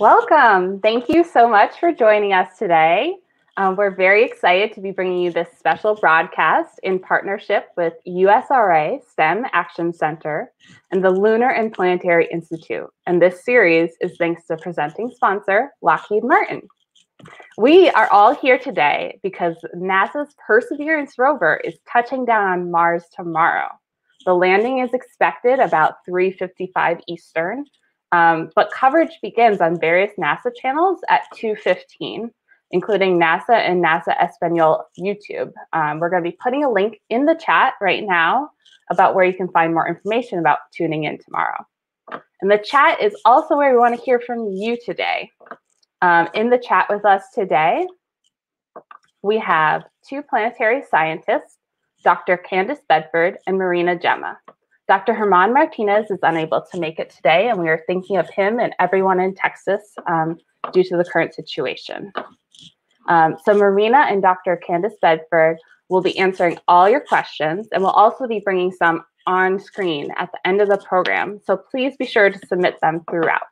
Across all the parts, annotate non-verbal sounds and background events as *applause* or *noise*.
Welcome. Thank you so much for joining us today. Um, we're very excited to be bringing you this special broadcast in partnership with USRA STEM Action Center and the Lunar and Planetary Institute. And this series is thanks to presenting sponsor Lockheed Martin. We are all here today because NASA's Perseverance rover is touching down on Mars tomorrow. The landing is expected about 3:55 Eastern, um, but coverage begins on various NASA channels at 2:15, including NASA and NASA Espanol YouTube. Um, we're going to be putting a link in the chat right now about where you can find more information about tuning in tomorrow. And the chat is also where we want to hear from you today. Um, in the chat with us today, we have two planetary scientists, Dr. Candice Bedford and Marina Gemma. Dr. Germán Martinez is unable to make it today, and we are thinking of him and everyone in Texas um, due to the current situation. Um, so Marina and Dr. Candice Bedford will be answering all your questions, and we'll also be bringing some on screen at the end of the program. So please be sure to submit them throughout.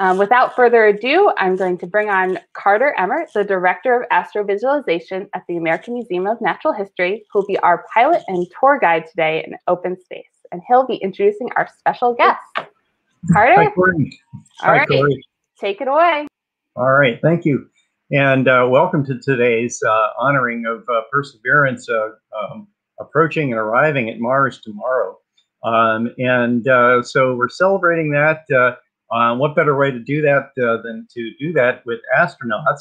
Um, without further ado, I'm going to bring on Carter Emmart, the Director of Astrovisualization at the American Museum of Natural History, who will be our pilot and tour guide today in open space. And he'll be introducing our special guest. Carter? Hi, Corey. All Hi, right. Corey. Take it away. All right. Thank you. And uh, welcome to today's uh, honoring of uh, Perseverance uh, um, approaching and arriving at Mars tomorrow. Um, and uh, so we're celebrating that uh, what better way to do that uh, than to do that with astronauts?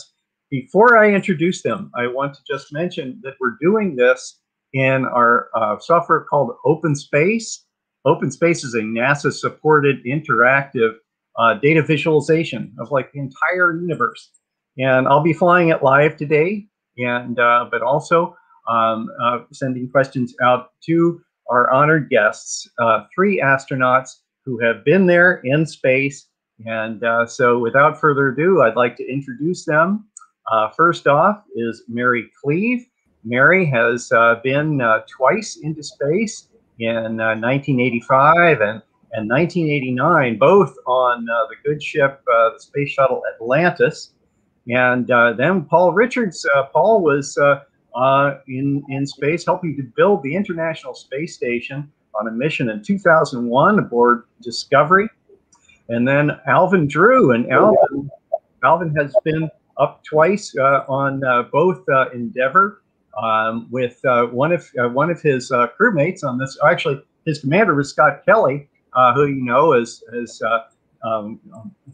Before I introduce them, I want to just mention that we're doing this in our uh, software called Open Space. Open Space is a NASA supported interactive uh, data visualization of like the entire universe. And I'll be flying it live today, and uh, but also um, sending questions out to our honored guests, three astronauts who have been there in space. And uh, so without further ado, I'd like to introduce them. Uh, first off is Mary Cleave. Mary has uh, been uh, twice into space in 1985 uh, and, and 1989, both on the good ship, the space shuttle Atlantis. And then Paul Richards. Paul was in, in space helping to build the International Space Station on a mission in 2001 aboard Discovery. And then Alvin Drew, and Alvin, Alvin has been up twice uh, on uh, both uh, Endeavour um, with uh, one of uh, one of his uh, crewmates on this. Actually, his commander was Scott Kelly, who you know is is um,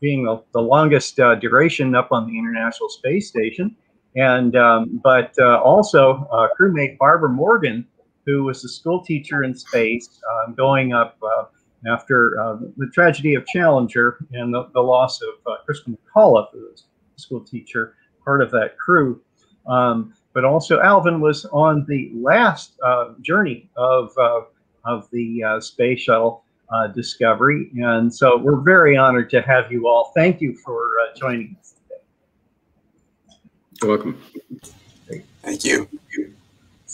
being the, the longest duration up on the International Space Station, and um, but also crewmate Barbara Morgan who was a school teacher in space, uh, going up uh, after uh, the tragedy of Challenger and the, the loss of uh, Kristen McAuliffe, who was a school teacher, part of that crew. Um, but also, Alvin was on the last uh, journey of, uh, of the space shuttle discovery. And so we're very honored to have you all. Thank you for joining us today. You're welcome. Thank you.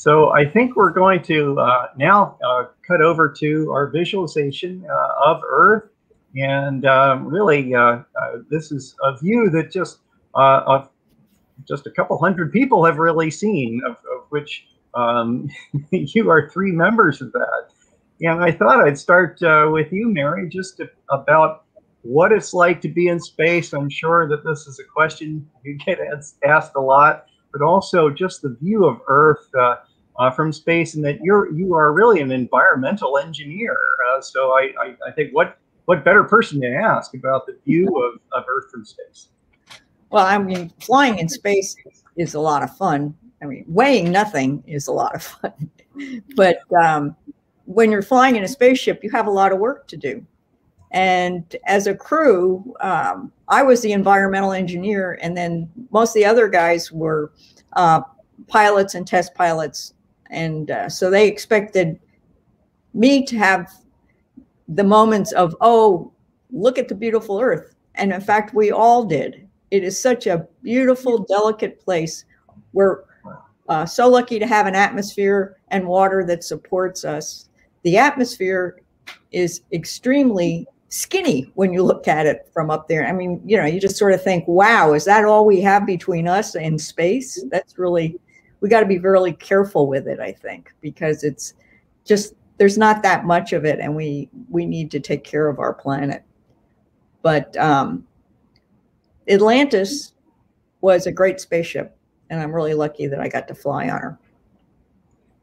So I think we're going to uh, now uh, cut over to our visualization uh, of Earth. And um, really, uh, uh, this is a view that just uh, just a couple hundred people have really seen, of, of which um, *laughs* you are three members of that. And I thought I'd start with you, Mary, just to, about what it's like to be in space. I'm sure that this is a question you get asked a lot, but also just the view of Earth uh, from space, and that you're you are really an environmental engineer. Uh, so I, I, I think what what better person to ask about the view *laughs* of, of Earth from space? Well, I mean, flying in space is a lot of fun. I mean, weighing nothing is a lot of fun, *laughs* but um, when you're flying in a spaceship, you have a lot of work to do. And as a crew, um, I was the environmental engineer, and then most of the other guys were uh, pilots and test pilots and uh, so they expected me to have the moments of, oh, look at the beautiful earth. And in fact, we all did. It is such a beautiful, delicate place. We're uh, so lucky to have an atmosphere and water that supports us. The atmosphere is extremely skinny when you look at it from up there. I mean, you know, you just sort of think, wow, is that all we have between us and space? That's really, we got to be really careful with it, I think, because it's just, there's not that much of it and we, we need to take care of our planet. But um, Atlantis was a great spaceship and I'm really lucky that I got to fly on her.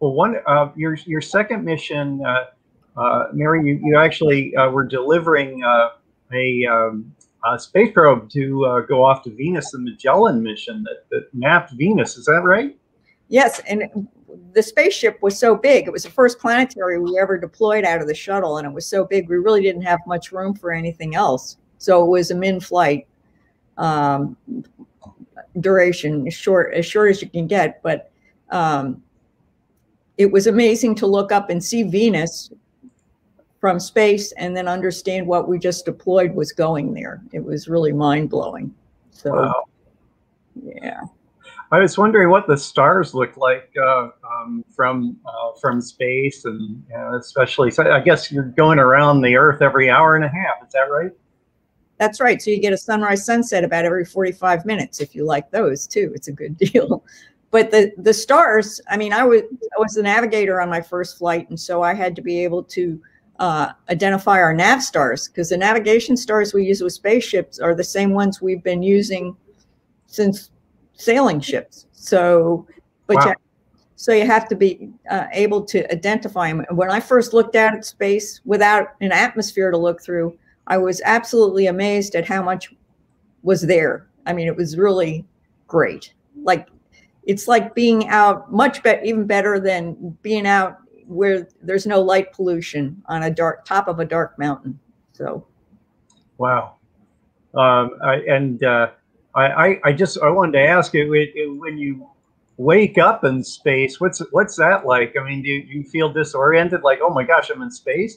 Well, one, uh, your, your second mission, uh, uh, Mary, you, you actually uh, were delivering uh, a, um, a, space probe to uh, go off to Venus, the Magellan mission that, that mapped Venus. Is that right? Yes, and the spaceship was so big. It was the first planetary we ever deployed out of the shuttle, and it was so big we really didn't have much room for anything else. So it was a min-flight um, duration, as short as short as you can get. But um, it was amazing to look up and see Venus from space and then understand what we just deployed was going there. It was really mind blowing. So, wow. yeah. I was wondering what the stars look like uh, um, from uh, from space, and especially, so I guess you're going around the Earth every hour and a half. Is that right? That's right. So you get a sunrise sunset about every 45 minutes if you like those too. It's a good *laughs* deal. But the the stars, I mean, I was I was the navigator on my first flight, and so I had to be able to uh, identify our nav stars because the navigation stars we use with spaceships are the same ones we've been using since sailing ships. So, but wow. you, so you have to be uh, able to identify them. When I first looked at space without an atmosphere to look through, I was absolutely amazed at how much was there. I mean, it was really great. Like it's like being out much better, even better than being out where there's no light pollution on a dark top of a dark mountain. So, wow. Um, I, and uh, I, I just I wanted to ask you when you wake up in space, what's what's that like? I mean, do you, feel disoriented? Like, oh my gosh, I'm in space.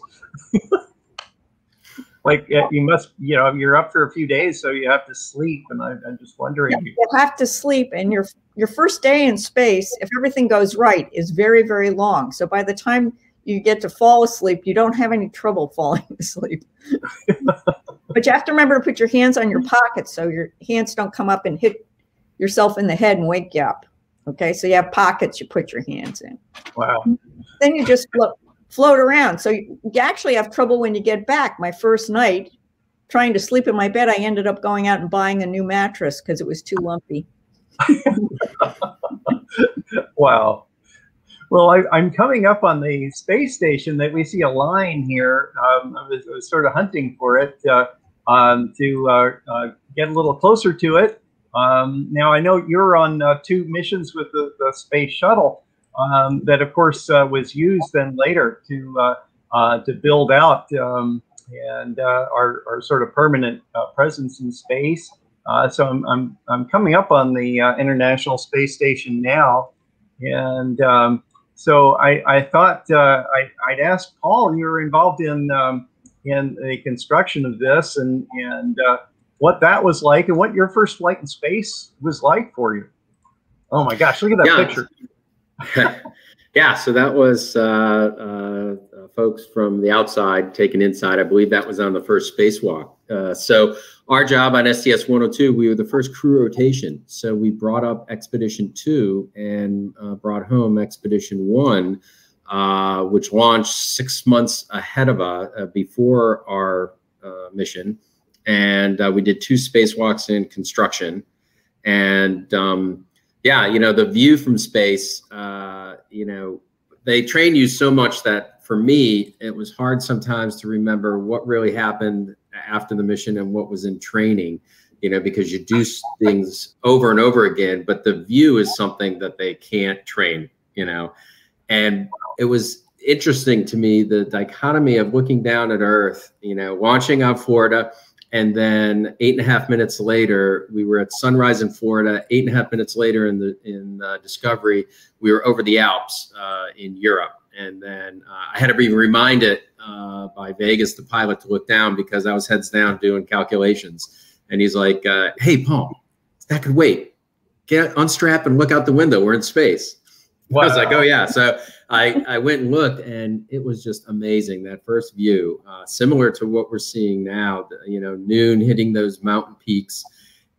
*laughs* like you must, you know, you're up for a few days, so you have to sleep. And I, am just wondering. Yeah, you have to sleep, and your your first day in space, if everything goes right, is very very long. So by the time you get to fall asleep, you don't have any trouble falling *laughs* asleep. But you have to remember to put your hands on your pockets so your hands don't come up and hit yourself in the head and wake you up. Okay, so you have pockets you put your hands in. Wow. Then you just float float around. So you, actually have trouble when you get back. My first night trying to sleep in my bed, I ended up going out and buying a new mattress because it was too lumpy. wow. Well, I, am coming up on the space station that we see a line here. Um, I, was, I, was, sort of hunting for it uh, um, to uh, uh, get a little closer to it. Um, now, I know you're on uh, two missions with the, the space shuttle um, that, of course, uh, was used then later to uh, uh, to build out um, and our, our sort of permanent presence in space. so I'm, I'm, I'm coming up on the International Space Station now, and um, so I, I thought I, would ask Paul. You were involved in um, in the construction of this, and and what that was like, and what your first flight in space was like for you. Oh my gosh, look at that yeah. picture. *laughs* yeah, so that was uh, uh, folks from the outside taken inside. I believe that was on the first spacewalk. Uh, so our job on STS 102, we were the first crew rotation. So we brought up Expedition 2 and uh, brought home Expedition 1, uh, which launched six months ahead of us uh, before our mission. And we did two spacewalks in construction. And um, yeah, you know, the view from space, uh, you know, they train you so much that for me, it was hard sometimes to remember what really happened after the mission and what was in training, you know, because you do things over and over again, but the view is something that they can't train, you know. And it was interesting to me the dichotomy of looking down at Earth, you know, launching out Florida and then eight and a half minutes later, we were at Sunrise in Florida. Eight and a half minutes later in the in uh, Discovery, we were over the Alps uh, in Europe. And then uh, I had to be reminded uh, by Vegas, the pilot, to look down because I was heads down doing calculations. And he's like, uh, "Hey, Paul, that could wait. Get unstrap and look out the window. We're in space." Wow. *laughs* I was like, "Oh yeah." So I, I went and looked, and it was just amazing. That first view, uh, similar to what we're seeing now, you know, noon hitting those mountain peaks.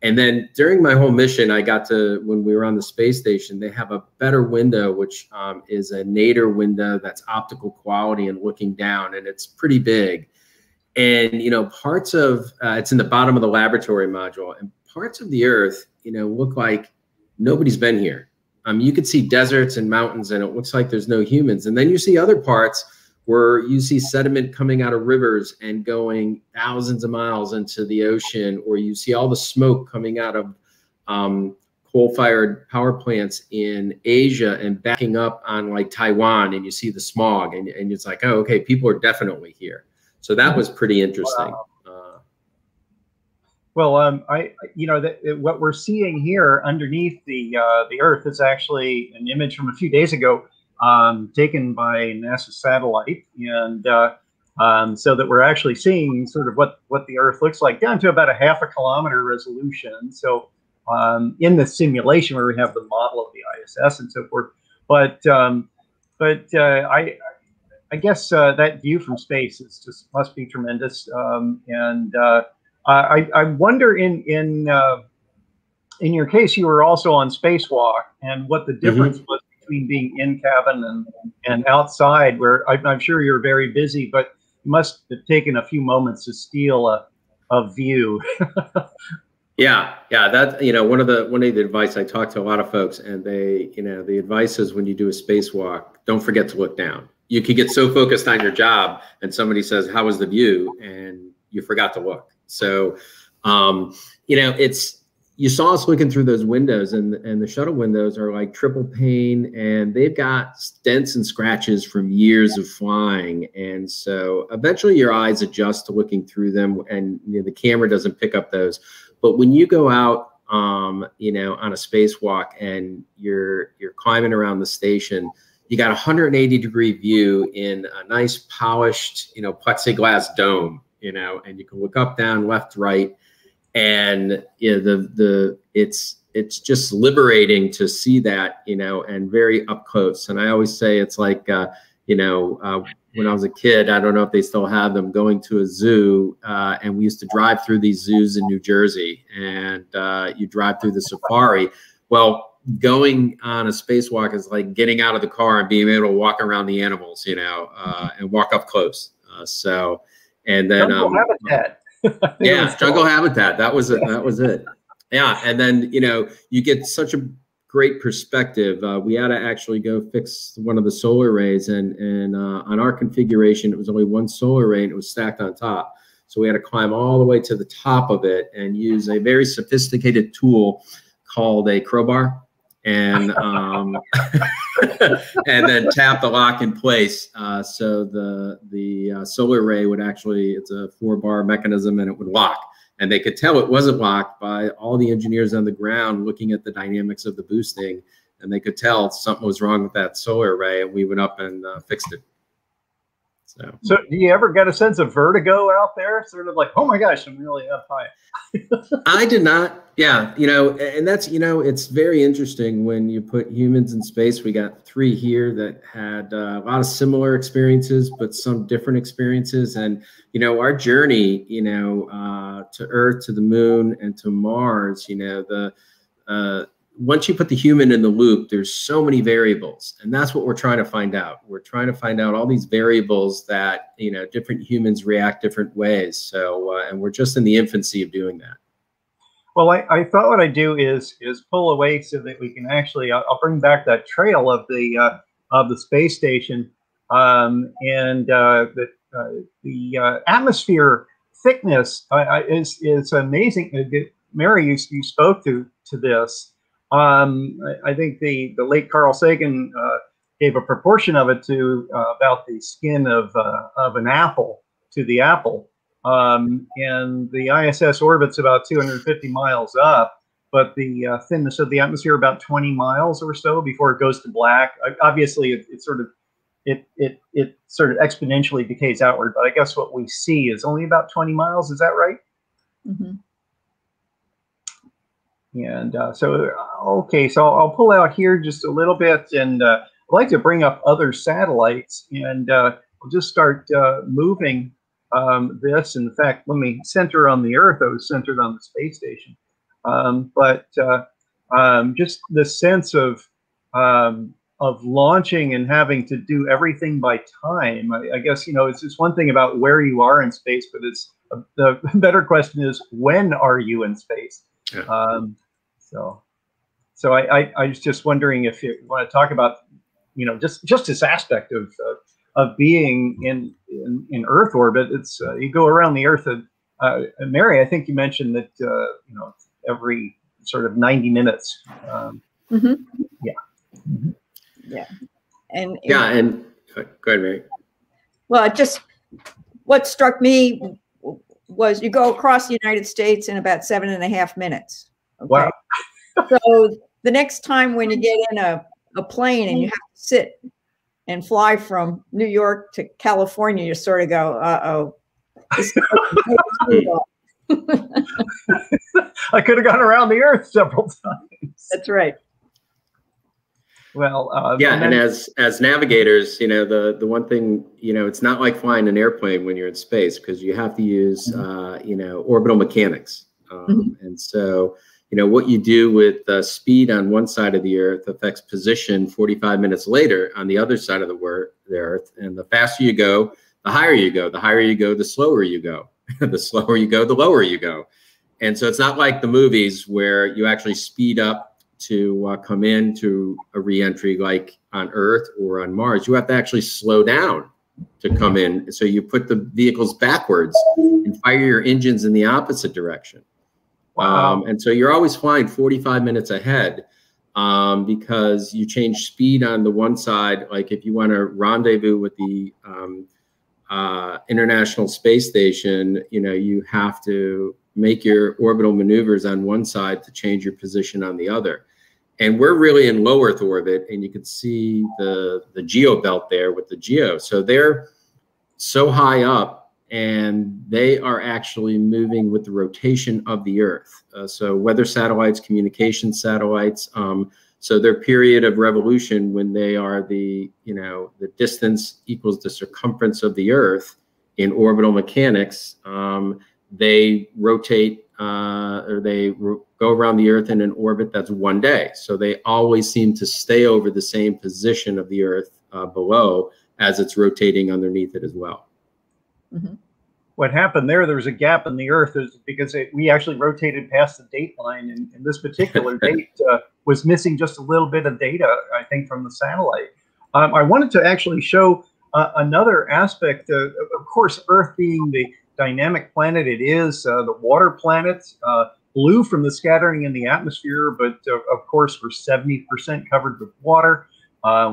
And then during my whole mission, I got to, when we were on the space station, they have a better window, which um, is a nadir window that's optical quality and looking down, and it's pretty big. And, you know, parts of, uh, it's in the bottom of the laboratory module, and parts of the Earth, you know, look like nobody's been here. Um, you could see deserts and mountains, and it looks like there's no humans. And then you see other parts where you see sediment coming out of rivers and going thousands of miles into the ocean, or you see all the smoke coming out of um, coal-fired power plants in Asia and backing up on like Taiwan, and you see the smog, and, and it's like, oh, okay, people are definitely here. So that was pretty interesting. Wow. Well, um, I, you know, that what we're seeing here underneath the uh, the Earth is actually an image from a few days ago um, taken by NASA satellite, and uh, um, so that we're actually seeing sort of what what the Earth looks like down to about a half a kilometer resolution. So um, in the simulation where we have the model of the ISS and so forth, but um, but uh, I I guess uh, that view from space is just must be tremendous, um, and uh, I I wonder in in uh, in your case you were also on spacewalk and what the mm-hmm. difference mm -hmm. was between being in cabin and, and outside, where I, I'm sure you're very busy, but you must have taken a few moments to steal a, a view. *laughs* yeah, yeah, that you know one of the one of the advice I talk to a lot of folks, and they you know the advice is when you do a spacewalk, don't forget to look down. You could get so focused on your job, and somebody says, "How was the view?" and you forgot to look. So, um, you know, it's you saw us looking through those windows and and the shuttle windows are like triple pane and they've got dents and scratches from years of flying. And so eventually your eyes adjust to looking through them and you know, the camera doesn't pick up those. But when you go out um, you know on a spacewalk and you're you're climbing around the station you got a 180 degree view in a nice polished you know plexiglass dome you know and you can look up down left right. And you know, the the it's it's just liberating to see that you know and very up close. And i always say it's like uh, you know uh, when i was a kid i don't know if they still have them going to a zoo uh, and we used to drive through these zoos in new jersey. And uh, you drive through the safari. Well going on a spacewalk is like getting out of the car and being able to walk around the animals you know uh, and walk up close. Uh, so and then um, habitat *laughs* yeah, jungle habitat. That was it. That was it. Yeah, and then you know you get such a great perspective. Uh, we had to actually go fix one of the solar arrays, and and uh, on our configuration, it was only one solar array, and it was stacked on top. So we had to climb all the way to the top of it and use a very sophisticated tool called a crowbar and um, *laughs* and then tap the lock in place. Uh, so the the uh, solar array would actually it's a four bar mechanism and it would lock. And they could tell it wasn't locked by all the engineers on the ground looking at the dynamics of the boosting, and they could tell something was wrong with that solar array. And we went up and uh, fixed it. So, so do you ever get a sense of vertigo out there? Sort of like, oh my gosh, I'm really up high. *laughs* I did not. Yeah, you know, and that's you know, it's very interesting when you put humans in space. We got three here that had uh, a lot of similar experiences, but some different experiences. And you know, our journey, you know, uh, to Earth, to the Moon, and to Mars. You know, the uh, once you put the human in the loop, there's so many variables, and that's what we're trying to find out. We're trying to find out all these variables that you know different humans react different ways. So, uh, and we're just in the infancy of doing that. Well, I, I thought what I'd do is is pull away so that we can actually. I'll, I'll bring back that trail of the uh, of the space station, um, and uh, the uh, the uh, atmosphere thickness is is amazing. Uh, Mary, you, you spoke to to this. Um, I, I, think the, the late Carl Sagan uh, gave a proportion of it to uh, about the skin of, uh, of an apple to the apple. Um, and the ISS orbits about 250 miles up, but the uh, thinness of the atmosphere about 20 miles or so before it goes to black. Obviously, it, it sort of it, it it sort of exponentially decays outward, but I guess what we see is only about 20 miles. Is that right? Mm -hmm. And uh, so, okay, so I'll, I'll, pull out here just a little bit and uh, I'd like to bring up other satellites and uh, we'll just start uh, moving um, this. In fact, let me center on the Earth. I was centered on the space station. Um, but uh, um, just the sense of um, of launching and having to do everything by time. I, I, guess you know it's just one thing about where you are in space, but it's a, the *laughs* better question is when are you in space? Yeah. Um, so, so I, I, I was just wondering if you want to talk about you know just just this aspect of uh, of being in, in, in Earth orbit. It's uh, you go around the Earth. And, uh, Mary, I think you mentioned that uh, you know every sort of ninety minutes. Um, mm-hmm. Yeah. Mm-hmm. Yeah. And yeah, and go ahead, Mary. Well, just what struck me was you go across the United States in about seven and a half minutes. Okay? Wow. so the next time when you get in a, a plane and you have to sit and fly from New York to California, you sort of go, uh oh. *laughs* I could have gone around the earth several times. That's right. Well, uh, yeah, and, and as as navigators, you know, the the one thing, you know, it's not like flying an airplane when you're in space because you have to use, mm-hmm. uh, you know, orbital mechanics, um, mm-hmm. and so you know what you do with uh, speed on one side of the earth affects position 45 minutes later on the other side of the, wor- the earth. And the faster you go the higher you go. The higher you go the slower you go. *laughs* The slower you go the lower you go. And so it's not like the movies where you actually speed up to uh, come into a reentry like on earth or on mars. You have to actually slow down to come in. So you put the vehicles backwards and fire your engines in the opposite direction Um, and so you're always flying 45 minutes ahead um, because you change speed on the one side. Like if you want to rendezvous with the um, uh, International Space Station, you know, you have to make your orbital maneuvers on one side to change your position on the other. And we're really in low Earth orbit, and you can see the the geo belt there with the geo. So they're so high up and they are actually moving with the rotation of the Earth. Uh, so weather satellites, communication satellites. Um, so their period of revolution, when they are the you know the distance equals the circumference of the Earth in orbital mechanics, um, they rotate uh, or they go around the Earth in an orbit that's one day. So they always seem to stay over the same position of the Earth uh, below as it's rotating underneath it as well. Mm-hmm. What happened there? There was a gap in the Earth, is because it, we actually rotated past the date line, and, and this particular *laughs* date uh, was missing just a little bit of data, I think, from the satellite. Um, I wanted to actually show uh, another aspect. Uh, of course, Earth being the dynamic planet it is, uh, the water planet, uh, blue from the scattering in the atmosphere, but uh, of course, we're 70% covered with water.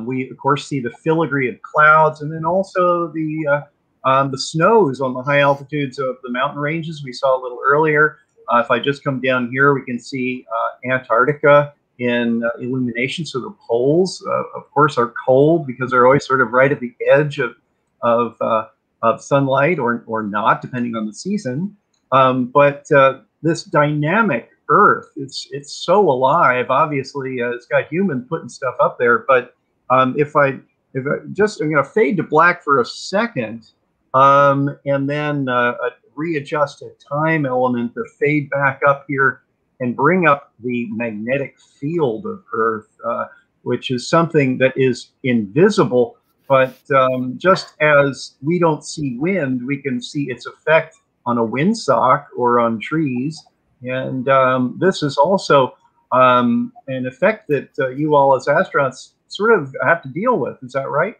we, of course, see the filigree of clouds, and then also the um, the snows on the high altitudes of the mountain ranges we saw a little earlier. Uh, if I just come down here, we can see uh, Antarctica in uh, illumination. So the poles, uh, of course, are cold because they're always sort of right at the edge of of, uh, of sunlight or or not, depending on the season. Um, but uh, this dynamic Earth, it's it's so alive. Obviously, it's got humans putting stuff up there. But um, if I if I just I'm going to fade to black for a second um, and then uh, readjust a time element to fade back up here and bring up the magnetic field of Earth, uh, which is something that is invisible. But um, just as we don't see wind, we can see its effect on a windsock or on trees. And um, this is also um, an effect that uh, you all as astronauts sort of have to deal with. Is that right?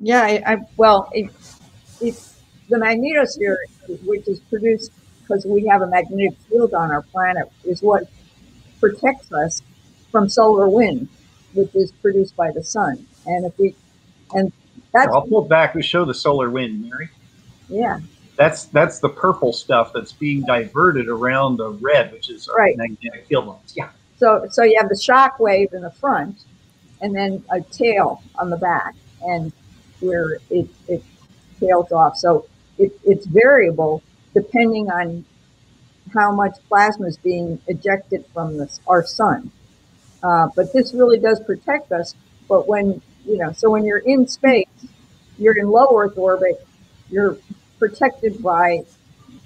Yeah, I, I well, it, it's the magnetosphere, which is produced because we have a magnetic field on our planet, is what protects us from solar wind, which is produced by the sun. And if we, and that's. I'll pull back to show the solar wind, Mary. Yeah. That's that's the purple stuff that's being diverted around the red, which is our right. magnetic field lines. Yeah. So so you have the shock wave in the front, and then a tail on the back, and where it it tails off. So it, it's variable depending on how much plasma is being ejected from this, our sun. Uh, but this really does protect us But when, you know, so when you're in space, you're in low Earth orbit, you're protected by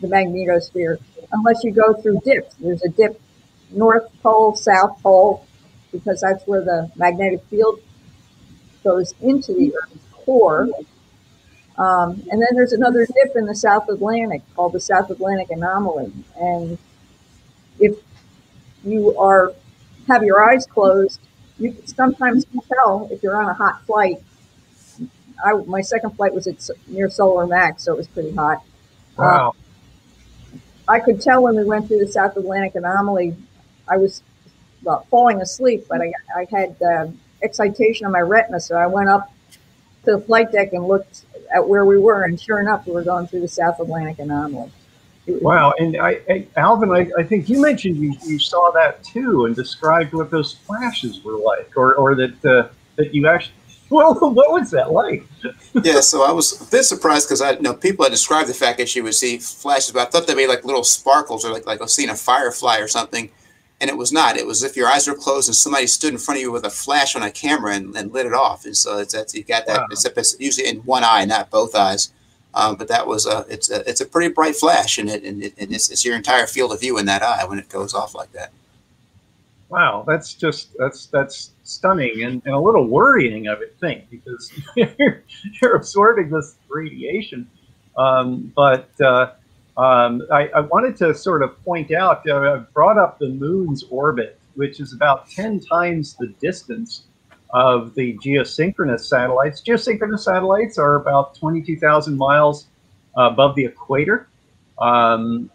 the magnetosphere unless you go through dips. There's a dip North Pole, South Pole, because that's where the magnetic field goes into the Earth's core. Um, and then there's another dip in the South Atlantic called the South Atlantic Anomaly. And if you are have your eyes closed, you can sometimes tell if you're on a hot flight. I, my second flight was at near Solar Max, so it was pretty hot. Wow. Um, I could tell when we went through the South Atlantic Anomaly, I was well, falling asleep, but I, I had uh, excitation on my retina, so I went up to the flight deck and looked at where we were, and sure enough, we were going through the South Atlantic anomaly. Wow, and I, I Alvin, I, I, think you mentioned you, you saw that too, and described what those flashes were like, or or that uh, that you actually. *laughs* Well, what was that like? *laughs* yeah, so I was a bit surprised because I you know people had described the fact that you would see flashes, but I thought they'd be like little sparkles or like like I was seeing a firefly or something and it was not. It was if your eyes were closed and somebody stood in front of you with a flash on a camera and, and lit it off. And so it's that's you got that. Wow. Except it's usually in one eye, not both eyes. Um, but that was a it's a it's a pretty bright flash, and it and, it, and it's, it's your entire field of view in that eye when it goes off like that. Wow, that's just that's that's stunning and, and a little worrying, I would think, because *laughs* you're, you're absorbing this radiation. Um, but uh, um, I, I, wanted to sort of point out, uh, I brought up the moon's orbit, which is about 10 times the distance of the geosynchronous satellites. Geosynchronous satellites are about 22,000 miles above the equator. Um,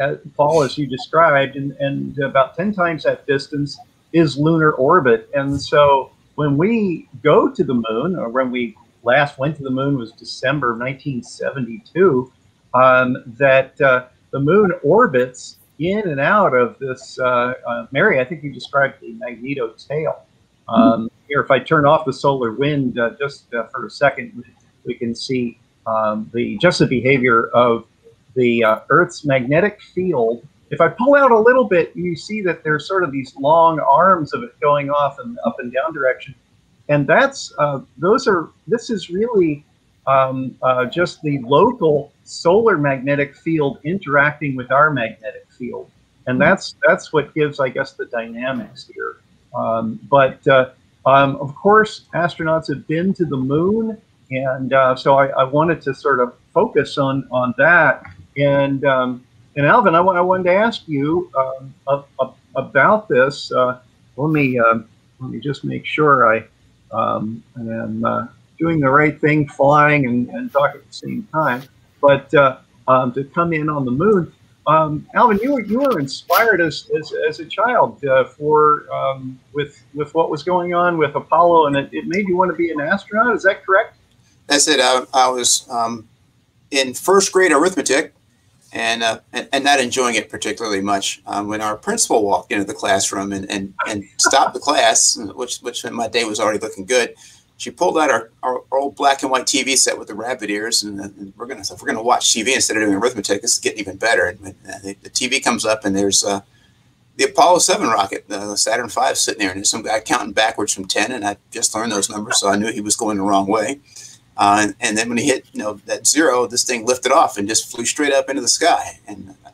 uh, Paul, as you described, and, and about 10 times that distance is lunar orbit. And so when we go to the moon, or when we last went to the moon was December 1972, um, that uh, the moon orbits in and out of this. Uh, uh, Mary, I think you described the magneto tail. Um, mm-hmm. Here, if I turn off the solar wind uh, just uh, for a second, we can see um, the just the behavior of the uh, Earth's magnetic field. If I pull out a little bit, you see that there's sort of these long arms of it going off in up and down direction, and that's those are. This is really um, just the local solar magnetic field interacting with our magnetic field, and hmm. that's that's what gives, I guess, the dynamics here. Um, but uh, um, of course, astronauts have been to the moon, and uh, so I, I, wanted to sort of focus on on that. And um, and Alvin, I, I, wanted to ask you uh, about this. Uh, let me um, let me just make sure I um, am uh, doing the right thing, flying and, and talk at the same time but uh, um, to come in on the moon. Um, Alvin, you were you were inspired as as, as a child uh, for um, with with what was going on with Apollo, and it, it, made you want to be an astronaut. Is that correct? That's it. I, I was um, in first grade arithmetic, and, uh, and, and not enjoying it particularly much. Um, when our principal walked into the classroom and, and, and stopped the class, which which my day was already looking good, she pulled out our, our old black and white TV set with the rabbit ears, and, and we're gonna if we're gonna watch TV instead of doing arithmetic, this is getting even better. And, the, the, TV comes up, and there's uh, the Apollo Seven rocket, the Saturn V, sitting there, and there's some guy counting backwards from ten, and I just learned those numbers, so I knew he was going the wrong way. Uh, and, and, then when he hit, you know, that zero, this thing lifted off and just flew straight up into the sky. And I,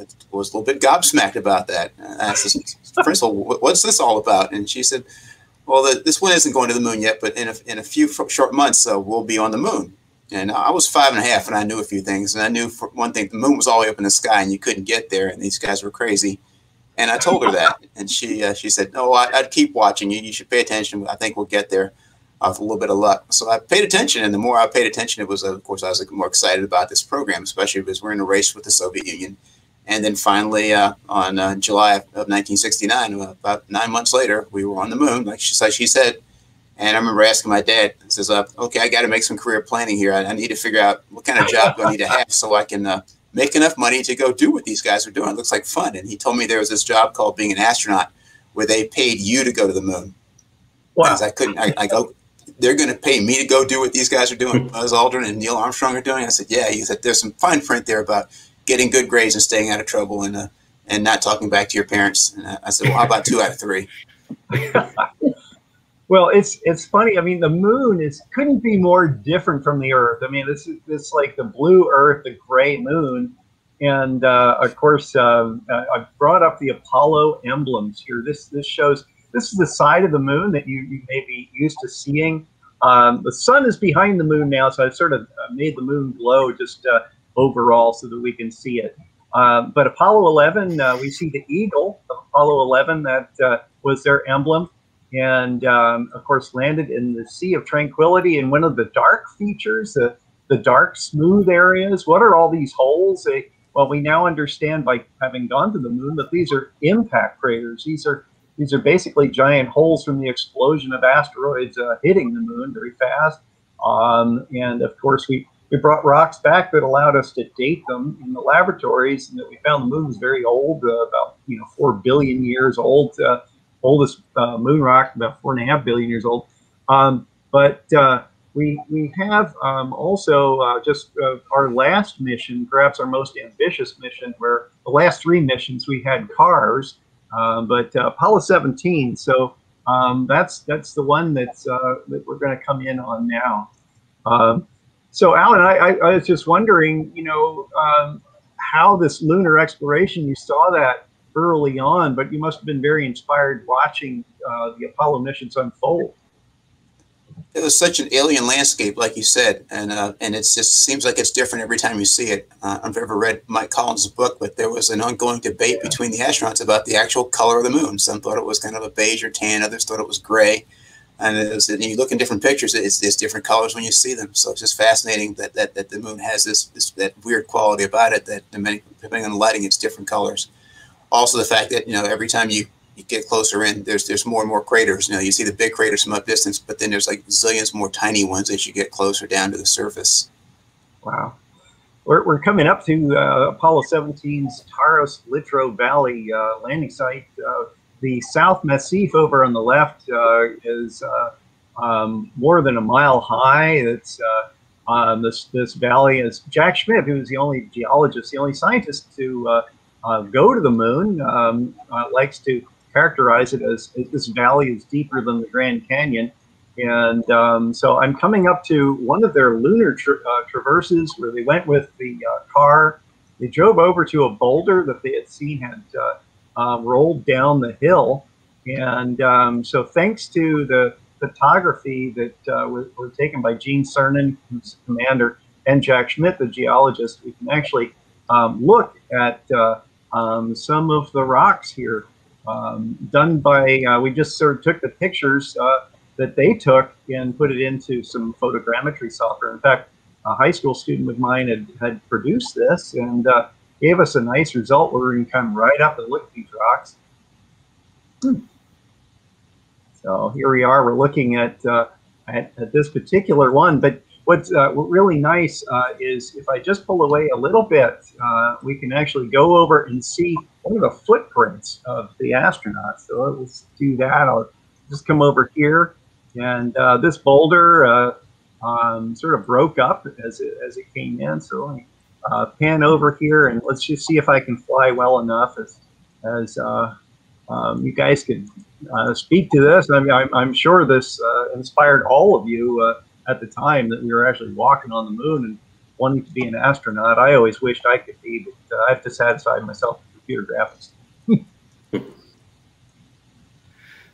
I was a little bit gobsmacked about that. I asked the *laughs* principal, "What's this all about?" And she said well, the, this one isn't going to the moon yet, but in a, in a few short months, uh, we'll be on the moon. And I was five and a half, and I knew a few things. And I knew for one thing, the moon was all the way up in the sky, and you couldn't get there. And these guys were crazy. And I told her that, *laughs* and she uh, she said, "No, I, would keep watching you. You should pay attention. I think we'll get there uh, with a little bit of luck." So I paid attention, and the more I paid attention, it was, of course, I was like, more excited about this program, especially because we're in a race with the Soviet Union and then finally, uh, on uh, July of 1969, uh, about nine months later, we were on the moon, like she, like she said. And I remember asking my dad, I says, uh, okay, I got to make some career planning here. I, I, need to figure out what kind of job do I need to have so I can uh, make enough money to go do what these guys are doing. It looks like fun. And he told me there was this job called being an astronaut where they paid you to go to the moon. Wow. I couldn't, I, I go, they're going to pay me to go do what these guys are doing, *laughs* Buzz Aldrin and Neil Armstrong are doing. I said, yeah. He said, there's some fine print there about getting good grades and staying out of trouble and uh, and not talking back to your parents. And I said, well, how about two out of three? *laughs* Well, it's it's funny. I mean, the moon is couldn't be more different from the Earth. I mean, this is this like the blue Earth, the gray moon, and uh, of course, uh, I brought up the Apollo emblems here. This this shows this is the side of the moon that you you may be used to seeing. Um, the sun is behind the moon now, so I've sort of uh, made the moon glow just uh, overall so that we can see it. Um, but Apollo 11, uh, we see the eagle of Apollo 11 that uh, was their emblem and um, of course landed in the Sea of Tranquility. And one of the dark features, the, the dark smooth areas, what are all these holes? They, well, we now understand by having gone to the moon that these are impact craters. These are these are basically giant holes from the explosion of asteroids uh, hitting the moon very fast. Um, and of course, we, we brought rocks back that allowed us to date them in the laboratories, and that we found the moon was very old, uh, about you know four billion years old. Uh, oldest uh, moon rock, about four and a half billion years old. Um, but uh, we we have um, also uh, just uh, our last mission, perhaps our most ambitious mission, where the last three missions we had cars, but Apollo 17. So um, that's that's the one that's that we're going to come in on now. Um, so Alan, I, I, was just wondering, you know, um, how this lunar exploration, you saw that early on, but you must have been very inspired watching uh, the Apollo missions unfold. It was such an alien landscape, like you said, and uh, and it just seems like it's different every time you see it. Uh, I've never read Mike Collins' book, but there was an ongoing debate yeah. between the astronauts about the actual color of the moon. Some thought it was kind of a beige or tan, others thought it was gray. And, was, and you look in different pictures, it's, it's different colors when you see them. So it's just fascinating that, that, that the moon has this, this that weird quality about it that depending on the lighting, it's different colors also the fact that you know every time you you get closer in, there's there's more and more craters. You know, you see the big craters from up distance, but then there's like zillions more tiny ones as you get closer down to the surface. Wow. We're, we're coming up to uh, Apollo 17's Taurus-Littrow Valley uh, landing site. Uh, the South Massif over on the left uh, is uh, um, more than a mile high. It's uh, um, this this valley is Jack Schmitt, who was the only geologist, the only scientist to uh, go to the moon um, uh, likes to characterize it as this valley is deeper than the Grand Canyon. And um, so I'm coming up to one of their lunar tra uh, traverses where they went with the uh, car. They drove over to a boulder that they had seen had uh, uh, rolled down the hill. And um, so thanks to the photography that was, was, taken by Gene Cernan, who's the commander, and Jack Schmitt, the geologist, we can actually um, look at um, some of the rocks here um, done by, uh, we just sort of took the pictures uh, that they took and put it into some photogrammetry software. In fact, a high school student of mine had, had produced this and uh, gave us a nice result where we can come right up and look at these rocks. Hmm. So here we are, we're looking at, uh, at, at, this particular one, but what's uh, really nice uh, is if I just pull away a little bit, uh, we can actually go over and see one of the footprints of the astronauts. So let's do that. I'll just come over here. And uh, this boulder uh, um, sort of broke up as it, as it came in. So me uh, pan over here and let's just see if I can fly well enough as, as um, you guys could speak to this. I mean, I'm, I'm sure this inspired all of you at the time that we were actually walking on the moon and wanting to be an astronaut. I always wished I could be, but uh, I have to satisfy myself with computer graphics.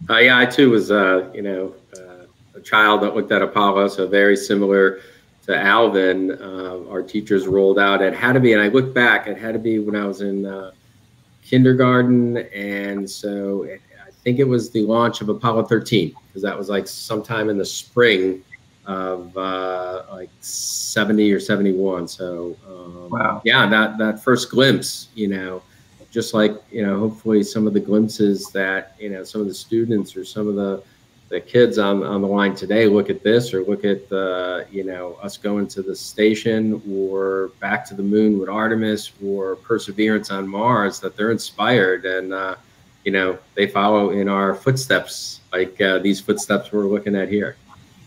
uh, yeah, I too was, uh, you know, uh, a child that looked at Apollo, so very similar to Alvin. Uh, our teachers rolled out. It had to be, and I look back, it had to be when I was in uh, kindergarten, and so it, I think it was the launch of Apollo 13 because that was like sometime in the spring of uh, like 70 or 71. So um, wow. yeah, that, that first glimpse, you know, just like, you know, hopefully some of the glimpses that, you know, some of the students or some of the, the kids on, on the line today look at this or look at the, you know, us going to the station or back to the moon with Artemis or Perseverance on Mars, that they're inspired and, uh, you know, they follow in our footsteps, like uh, these footsteps we're looking at here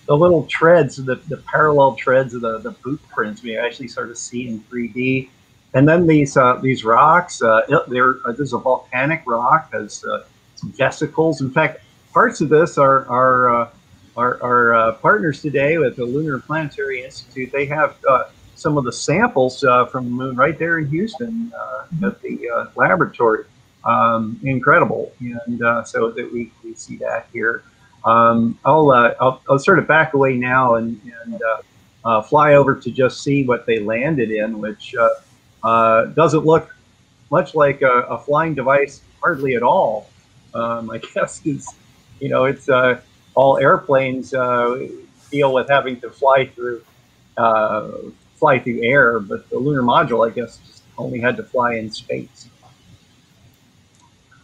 the little treads, the, the parallel treads of the, the boot prints, we actually sort of see in 3D. And then these uh, these rocks, uh, uh, there's a volcanic rock, has uh, vesicles. In fact, parts of this are our uh, our, our uh, partners today with the Lunar Planetary Institute. They have uh, some of the samples uh, from the moon right there in Houston uh, at the uh, laboratory. Um, incredible, and so that we, we see that here. Um, I'll, I'll, I'll sort of back away now and, and fly over to just see what they landed in, which doesn't look much like a, a flying device hardly at all. Um, I *laughs* guess it's, you know, it's uh, all airplanes uh, deal with having to fly through uh, fly through air, but the lunar module, I guess, only had to fly in space.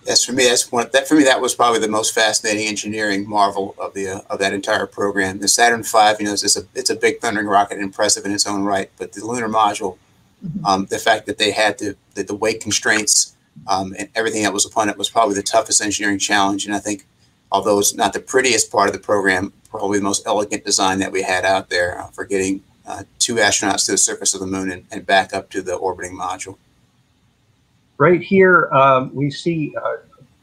Yes, for me, that's one. That for me, that was probably the most fascinating engineering marvel of the uh, of that entire program. The Saturn V, you know, it's a it's a big thundering rocket, impressive in its own right. But the lunar module, mm-hmm. um, the fact that they had to the, the weight constraints um, and everything that was upon it was probably the toughest engineering challenge. And I think, although it's not the prettiest part of the program, probably the most elegant design that we had out there uh, for getting uh, two astronauts to the surface of the moon and, and back up to the orbiting module. Right here, um, we see uh,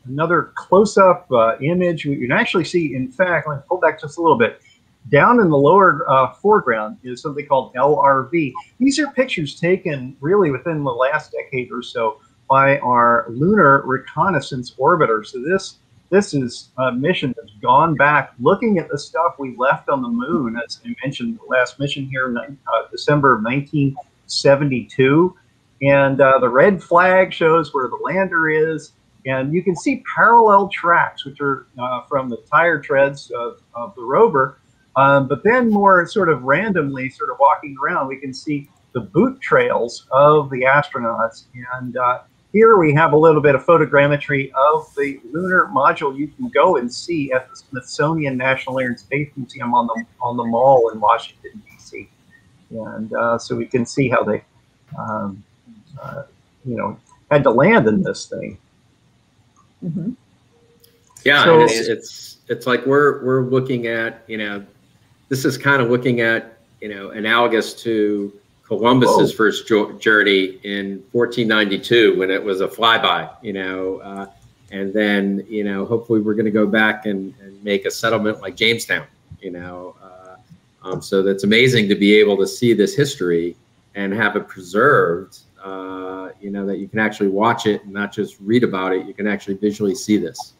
another close-up uh, image. We can actually see, in fact, let me pull back just a little bit. Down in the lower uh, foreground is something called LRV. These are pictures taken really within the last decade or so by our Lunar Reconnaissance Orbiter. So this this is a mission that's gone back looking at the stuff we left on the moon. As I mentioned, the last mission here, uh, December of 1972. And uh, the red flag shows where the lander is. And you can see parallel tracks, which are uh, from the tire treads of, of the rover. Um, but then more sort of randomly, sort of walking around, we can see the boot trails of the astronauts. And uh, here we have a little bit of photogrammetry of the lunar module you can go and see at the Smithsonian National Air and Space Museum on the on the mall in Washington D.C. And uh, so we can see how they, um, uh, you know, had to land in this thing. Mm-hmm. Yeah, so, it's, it's it's like we're we're looking at you know, this is kind of looking at you know analogous to Columbus's Whoa. first journey in 1492 when it was a flyby, you know, uh, and then you know hopefully we're going to go back and, and, make a settlement like Jamestown, you know. Uh, um, so that's amazing to be able to see this history and have it preserved. Uh, you know that you can actually watch it and not just read about it. You can actually visually see this.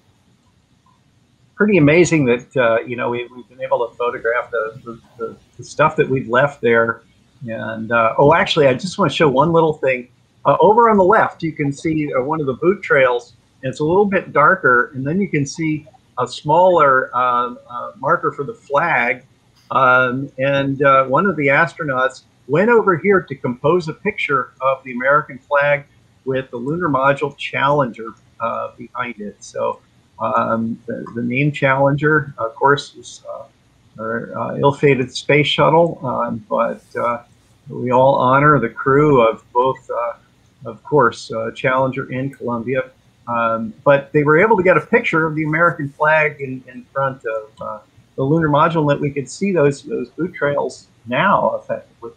Pretty amazing that uh, you know we, have been able to photograph the, the, the, the stuff that we've left there and uh, oh, actually, I just want to show one little thing. Uh, over on the left, you can see uh, one of the boot trails. And it's a little bit darker, and then you can see a smaller um, uh, marker for the flag. Um, and uh, one of the astronauts went over here to compose a picture of the American flag with the lunar module Challenger uh, behind it. So um, the, the, name Challenger, of course, is our uh, ill-fated space shuttle, um, but uh, we all honor the crew of both, uh, of course, Challenger and Columbia. Um, but they were able to get a picture of the American flag in, in front of the lunar module, and that we could see those those boot trails now effectively.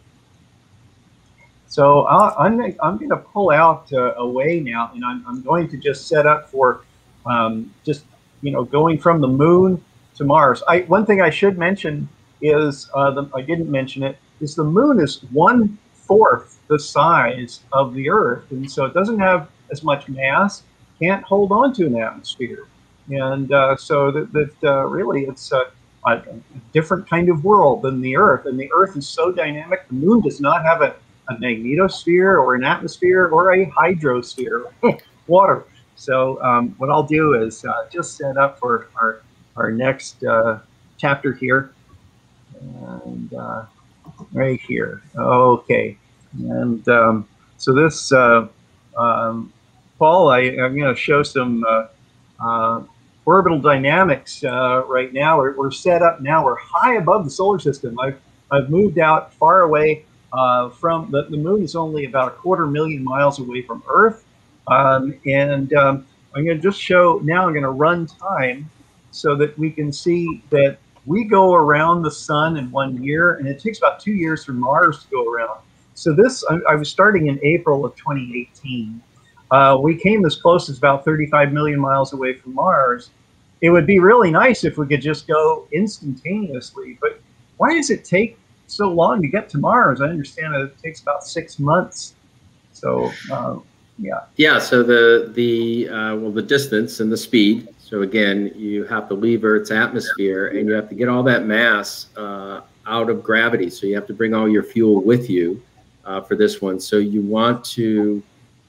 So i am I'm, I'm going to pull out uh, away now, and I'm, I'm going to just set up for um, just you know going from the moon to Mars. I, one thing I should mention is, uh, the, I didn't mention it, is the moon is one fourth the size of the Earth. And so it doesn't have as much mass, can't hold on to an atmosphere. And uh, so that, that uh, really it's a, a, different kind of world than the Earth. And the Earth is so dynamic, the moon does not have a, a magnetosphere or an atmosphere or a hydrosphere, *laughs* water. So um, what I'll do is uh, just set up for our our next uh, chapter here. And uh, right here. Okay. And um, so this, uh, um, Paul, I, am going to show some uh, uh, orbital dynamics uh, right now. We're, we're, set up now. We're high above the solar system. I've, I've moved out far away from the, the moon is only about a quarter million miles away from Earth. Um, and um, I'm going to just show now I'm going to run time so that we can see that we go around the sun in one year, and it takes about two years for Mars to go around. So this, I, I was starting in April of 2018. Uh, we came as close as about 35 million miles away from Mars, it would be really nice if we could just go instantaneously. But why does it take so long to get to Mars? I understand that it takes about six months. So uh, yeah. Yeah. So the the uh, well the distance and the speed. So again, you have to leave Earth's atmosphere, and you have to get all that mass uh, out of gravity. So you have to bring all your fuel with you uh, for this one. So you want to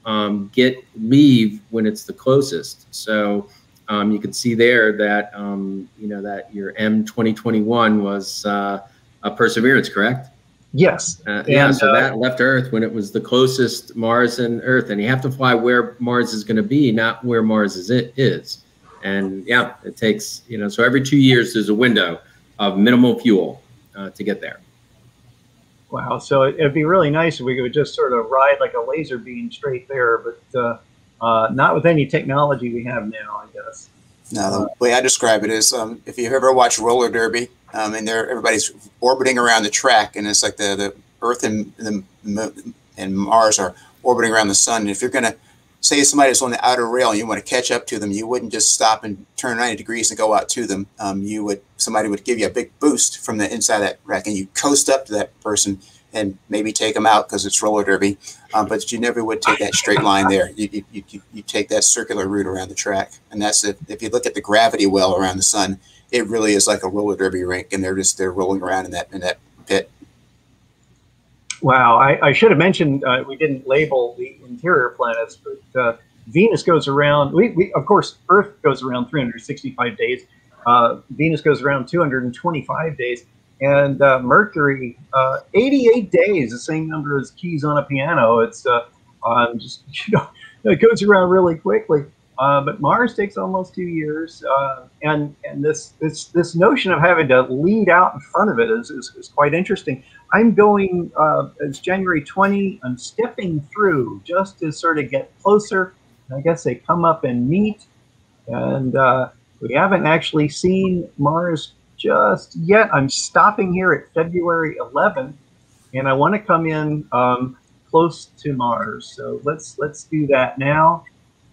um, get leave when it's the closest. So um, you can see there that um, you know that your M 2021 was uh, a Perseverance, correct? Yes. Uh, yeah. And, so uh, that left Earth when it was the closest Mars and Earth, and you have to fly where Mars is going to be, not where Mars is. It is, and yeah, it takes you know. So every two years, there's a window of minimal fuel uh, to get there. Wow. So it, would be really nice if we could just sort of ride like a laser beam straight there, but uh, uh, not with any technology we have now, I guess. No, the way I describe it is um, if you ever watch roller derby, um, and there everybody's orbiting around the track, and it's like the, the Earth and the and Mars are orbiting around the sun. And if you're going to say somebody's on the outer rail and you want to catch up to them, you wouldn't just stop and turn 90 degrees and go out to them. Um, you would somebody would give you a big boost from the inside that rack, and you coast up to that person and maybe take them out because it's roller derby. Um, but you never would take that straight line there. You, you, you, you, take that circular route around the track, and that's if, if you look at the gravity well around the sun, it really is like a roller derby rink, and they're just they're rolling around in that in that pit. Wow, I, I should have mentioned uh, we didn't label the interior planets, but uh, Venus goes around. We, we of course Earth goes around 365 days. Uh, Venus goes around 225 days, and uh, Mercury uh, 88 days, the same number as keys on a piano. It's uh, um, just *laughs* you know it goes around really quickly. But Mars takes almost two years, and and this this this notion of having to lead out in front of it is is, is quite interesting. I'm going. Uh, it's January 20. I'm stepping through just to sort of get closer. I guess they come up and meet, and uh, we haven't actually seen Mars just yet. I'm stopping here at February 11th, and I want to come in um, close to Mars. So let's let's do that now.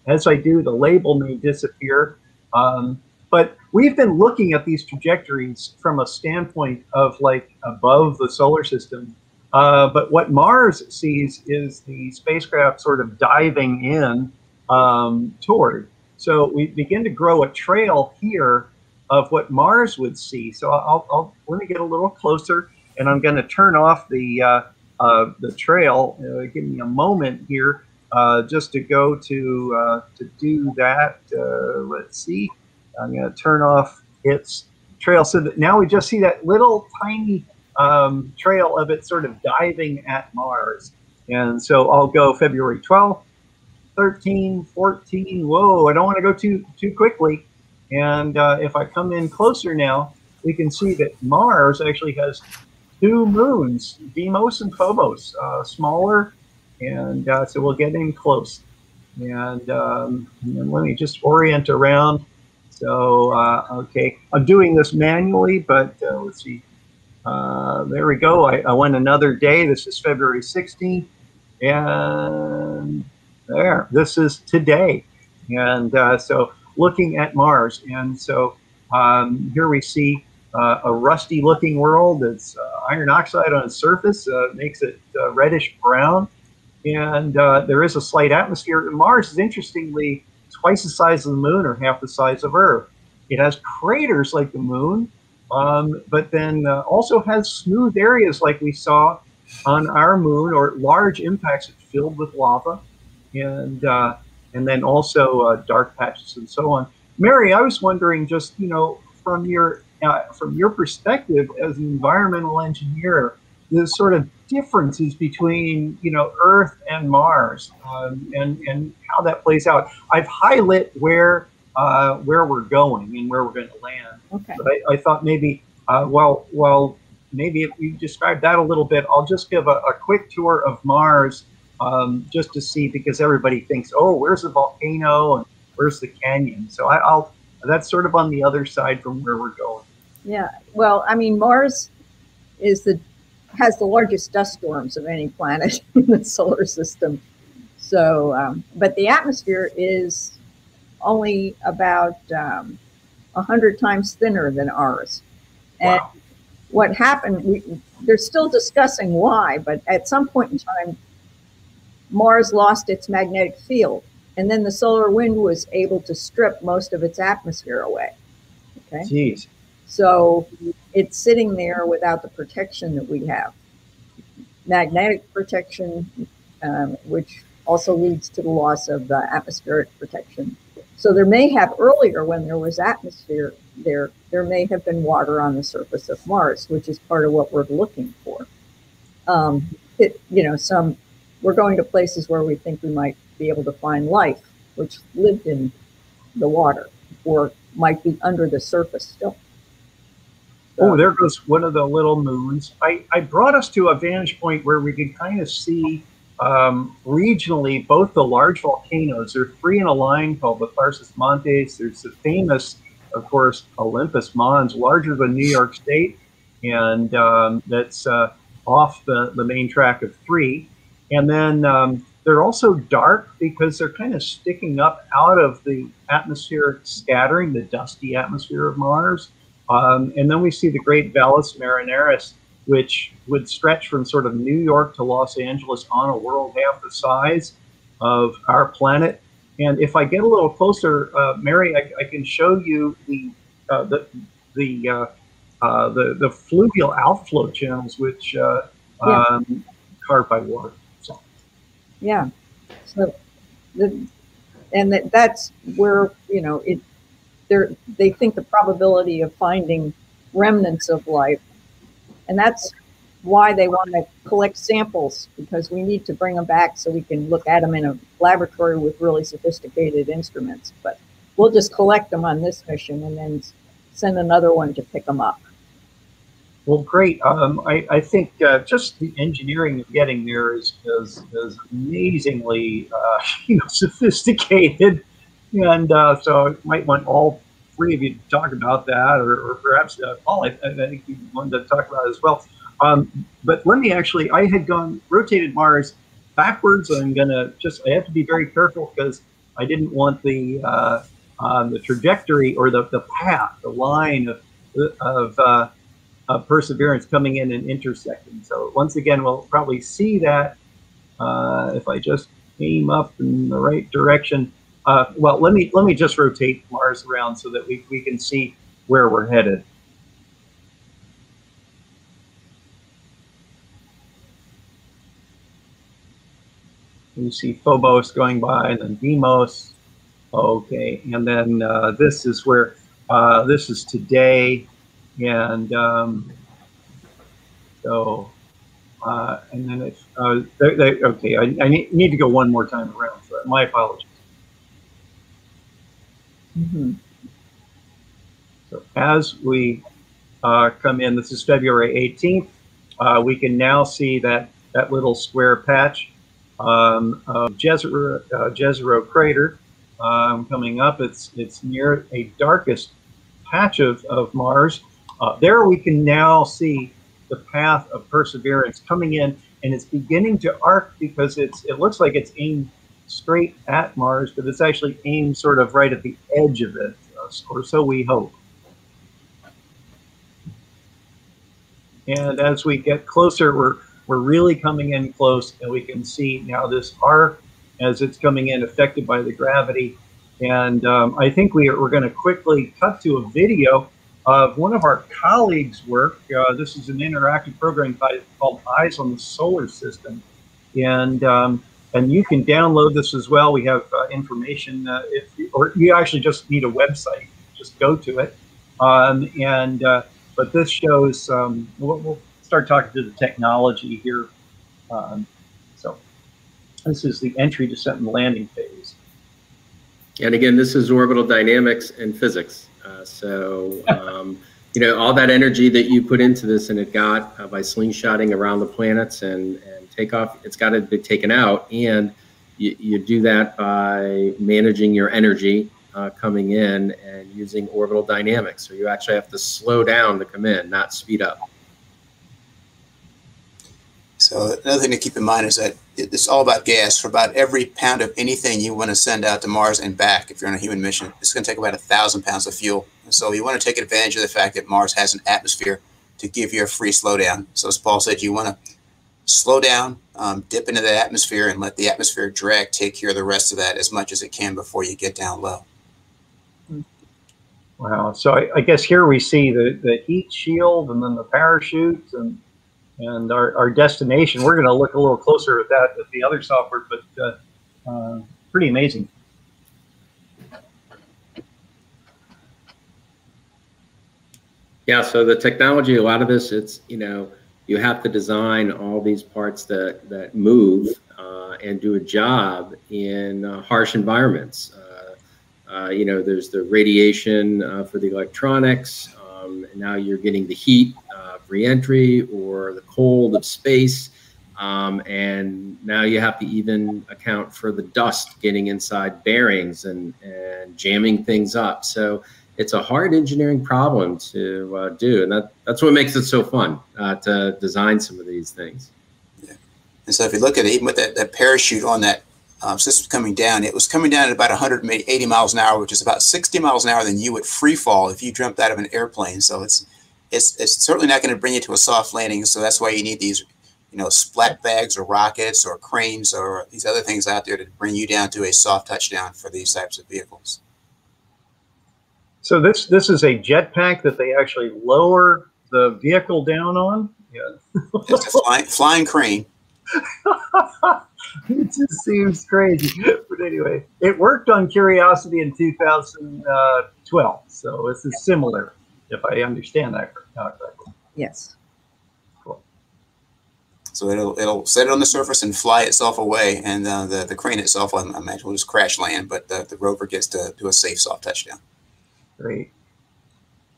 As I do, the label may disappear. Um, but we've been looking at these trajectories from a standpoint of like above the solar system. Uh, but what Mars sees is the spacecraft sort of diving in um, toward. So we begin to grow a trail here of what Mars would see. So I'll, I'll let me get a little closer, and I'm going to turn off the uh, uh, the trail. Uh, give me a moment here uh, just to go to uh, to do that. Uh, let's see. I'm going to turn off its trail so that now we just see that little tiny um, trail of it sort of diving at Mars. And so I'll go February 12th, 13, 14. Whoa, I don't want to go too too quickly. And uh, if I come in closer now, we can see that Mars actually has two moons, Deimos and Phobos, uh, smaller and uh, so we'll get in close. And, um, and let me just orient around. So, uh, okay, I'm doing this manually, but uh, let's see. Uh, there we go. I, I, went another day. This is February 16th. And there, this is today. And so looking at Mars. And so um, here we see uh, a rusty looking world. It's uh, iron oxide on its surface, uh, makes it reddish brown and there is a slight atmosphere. Mars is interestingly twice the size of the moon or half the size of Earth. It has craters like the moon, um, but then uh, also has smooth areas like we saw on our moon or large impacts filled with lava, and uh, and then also uh, dark patches and so on. Mary, I was wondering, just you know, from your uh, from your perspective as an environmental engineer, the sort of differences between you know Earth and Mars um, and and how that plays out. I've highlighted where uh, where we're going and where we're going to land. Okay. But I, I thought maybe uh, well well maybe if you describe that a little bit, I'll just give a, a quick tour of Mars um, just to see because everybody thinks oh where's the volcano and where's the canyon. So I, I'll that's sort of on the other side from where we're going. Yeah. Well, I mean Mars is the has the largest dust storms of any planet *laughs* in the solar system. So, um, but the atmosphere is only about um, 100 times thinner than ours. And wow. what happened, we, they're still discussing why, but at some point in time, Mars lost its magnetic field. And then the solar wind was able to strip most of its atmosphere away. Okay. Jeez. So it's sitting there without the protection that we have. Magnetic protection, um, which also leads to the loss of atmospheric protection. So there may have earlier, when there was atmosphere there, there may have been water on the surface of Mars, which is part of what we're looking for. Um, it, you know, some we're going to places where we think we might be able to find life, which lived in the water or might be under the surface still. Oh, there goes one of the little moons. I, I brought us to a vantage point where we could kind of see um, regionally both the large volcanoes. There are three in a line called the Tharsis Montes. There's the famous, of course, Olympus Mons, larger than New York State, and um, that's uh, off the, the main track of three. And then um, they're also dark because they're kind of sticking up out of the atmospheric scattering, the dusty atmosphere of Mars. Um, and then we see the great Valles Marineris, which would stretch from sort of New York to Los Angeles on a world half the size of our planet. And if I get a little closer, uh, Mary, I, I, can show you the uh, the the, uh, uh the the fluvial outflow channels, which uh, yeah. um, carved by water. So. Yeah. So the and that, that's where you know it they they think the probability of finding remnants of life, and that's why they want to collect samples because we need to bring them back so we can look at them in a laboratory with really sophisticated instruments. But we'll just collect them on this mission and then send another one to pick them up. Well, great. Um, I, I, think uh, just the engineering of getting there is is, is amazingly uh, *laughs* you know sophisticated. And uh, so I might want all three of you to talk about that, or, or perhaps uh, Paul, I, I, think you wanted to talk about as well. Um, but let me actually, I had gone, rotated Mars backwards. I'm going to just, I have to be very careful because I didn't want the, uh, um, the trajectory or the, the path, the line of, of, uh, of perseverance coming in and intersecting. So once again, we'll probably see that uh, if I just aim up in the right direction. Uh, well, let me let me just rotate Mars around so that we, we can see where we're headed. You see Phobos going by, and then Deimos. Okay, and then uh, this is where uh, this is today, and um, so uh, and then it's uh, they, they, okay. I, I need, need to go one more time around. So my apologies. Mm-hmm. So as we uh, come in, this is February 18th, uh, we can now see that, that little square patch um, of Jezero, uh, Jezero crater um, coming up. It's, it's near a darkest patch of, of Mars. Uh, there we can now see the path of perseverance coming in and it's beginning to arc because it's it looks like it's aimed straight at Mars, but it's actually aimed sort of right at the edge of it, or so we hope. And as we get closer, we're, we're really coming in close, and we can see now this arc as it's coming in affected by the gravity. And um, I think we are, we're going to quickly cut to a video of one of our colleagues' work. Uh, this is an interactive program called Eyes on the Solar System. And um, and you can download this as well. We have uh, information, uh, if or you actually just need a website. Just go to it, um, and uh, but this shows. Um, we'll, we'll, start talking to the technology here. Um, so this is the entry, descent, and landing phase. And again, this is orbital dynamics and physics. Uh, so. *laughs* You know all that energy that you put into this and it got uh, by slingshotting around the planets and, and takeoff it's got to be taken out and you, you do that by managing your energy uh, coming in and using orbital dynamics. So you actually have to slow down to come in not speed up. So another thing to keep in mind is that it's all about gas. For about every pound of anything you want to send out to Mars and back, if you're on a human mission, it's going to take about a thousand pounds of fuel So you want to take advantage of the fact that Mars has an atmosphere to give you a free slowdown. So as Paul said, you want to slow down, um, dip into the atmosphere, and let the atmosphere drag take care of the rest of that as much as it can before you get down low. Wow. So I, I guess here we see the, the heat shield and then the parachutes and and our, our destination. We're going to look a little closer at that at the other software, but uh, uh, pretty amazing. Yeah, so the technology, a lot of this, it's, you know, you have to design all these parts that, that move uh, and do a job in uh, harsh environments. Uh, uh you know, there's the radiation uh, for the electronics. Um, and now you're getting the heat of reentry or the cold of space. Um, and now you have to even account for the dust getting inside bearings and, and jamming things up. So it's a hard engineering problem to uh, do, and that that's what makes it so fun uh, to design some of these things. Yeah. And so if you look at it, even with that, that parachute on that um, system coming down, it was coming down at about 180 miles an hour, which is about 60 miles an hour than you would free fall if you jumped out of an airplane. So it's it's it's certainly not going to bring you to a soft landing. So that's why you need these, you know, splat bags or rockets or cranes or these other things out there to bring you down to a soft touchdown for these types of vehicles. So this this is a jetpack that they actually lower the vehicle down on. Yeah, it's a flying, flying crane. *laughs* it just seems crazy, but anyway, it worked on Curiosity in 2012, so this is similar, if I understand that correctly. Yes. Cool. So it'll it'll set it on the surface and fly itself away, and uh, the the crane itself, I imagine, will just crash land, but the, the rover gets to do a safe soft touchdown. Great.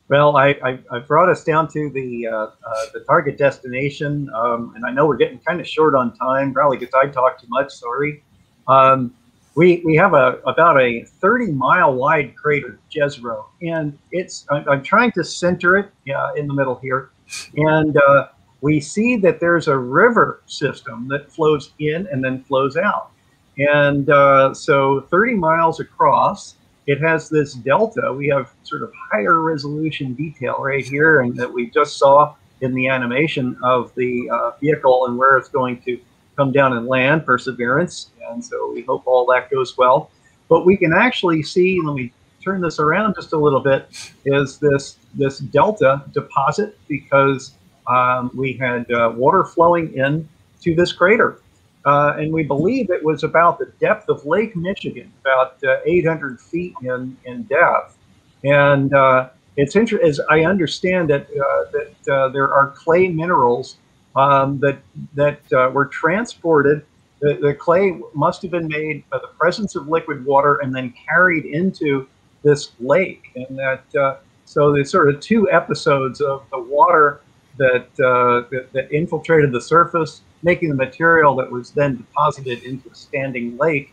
Well, I, I, I, brought us down to the uh, uh, the target destination, um, and I know we're getting kind of short on time, probably because I talked too much. Sorry. Um, we we have a about a 30 mile wide crater, Jezero, and it's I'm, I'm trying to center it in the middle here, and uh, we see that there's a river system that flows in and then flows out, and uh, so 30 miles across it has this delta. We have sort of higher resolution detail right here, and that we just saw in the animation of the uh, vehicle and where it's going to come down and land, Perseverance. And so we hope all that goes well. But we can actually see, let me turn this around just a little bit, is this, this delta deposit because um, we had uh, water flowing in to this crater. Uh, and we believe it was about the depth of Lake Michigan, about uh, 800 feet in, in depth. And uh, it's interesting, as I understand it, uh, that uh, there are clay minerals um, that, that uh, were transported. The, the, clay must have been made by the presence of liquid water and then carried into this lake. And that, so there's sort of two episodes of the water that, that, that infiltrated the surface making the material that was then deposited into a standing lake.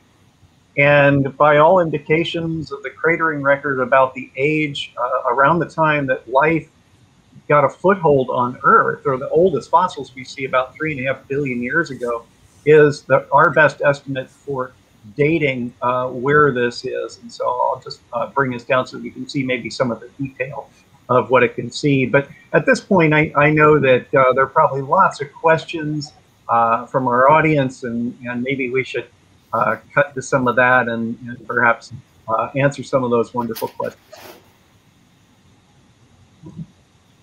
And by all indications of the cratering record about the age uh, around the time that life got a foothold on Earth, or the oldest fossils we see about three and a half billion years ago, is the, our best estimate for dating uh, where this is. And so I'll just uh, bring this down so we can see maybe some of the detail of what it can see. But at this point, I, I know that uh, there are probably lots of questions uh, from our audience, and, and maybe we should uh, cut to some of that and, and perhaps uh, answer some of those wonderful questions.